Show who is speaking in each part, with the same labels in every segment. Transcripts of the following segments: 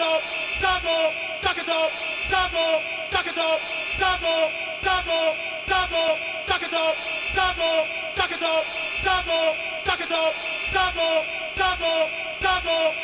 Speaker 1: up, tuck up, tuck it up, tuck up, tuck it up, tuck up, tuck up, tuck up, tuck it up, tuck up, tuck it up, tuck up, tuck it up, tuck up, tuck up, tuck up,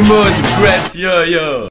Speaker 2: Shimon, Brett, yo yo.